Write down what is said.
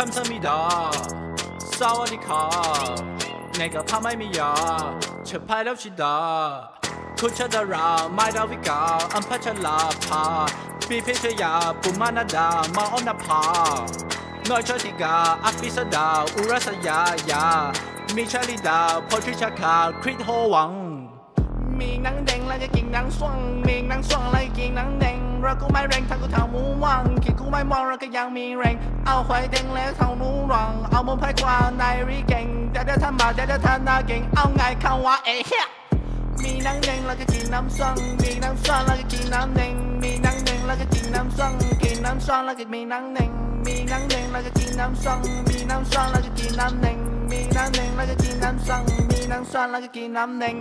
คำสมิดาสวัสดีค่ะในกระเพาไม่มียาเชิญพายแล้วชิดา คุณชดาราไม้ดาวิกา อัมพัชลาภาปีเพชรยา ปุมานาดา มาอมนภา น้อยชติกา อักบิสดา อุรัสยายา มีชาลิดาพอชิชาคา คริตโฮวัง มีนังแดงแล้วก็กินนังส่วงมีนังส่วงแล้วก็กินนังแดงเราก็ไม่แรงทางกูทามูวัง ไม่มองเราก็ยังมีแรง เอาควายเด้งแล้วเท่านู้รัง เอามุมไพ่กวางในรีเก่งเดี๋ยวเดี๋ยวทำมาเดี๋ยวเดี๋ยวทำนาเก่ง เอาไงคำว่าเอ๊ะมีนังเด้งแล้วก็กินน้ำสวงมีหนังสวงแล้วก็กินน้ำเด้งมีนังเด้งแล้วก็กินน้ำสวงกินน้ำสวงแล้วก็มีนังเด้งมีนังเด้งแล้วก็กินน้ำสวงมีน้ำสวงแล้วก็กินน้ำเด้งมีนังเด้งแล้วก็กินน้ำสวงมีนังสวงแล้วก็กินน้ำเด้ง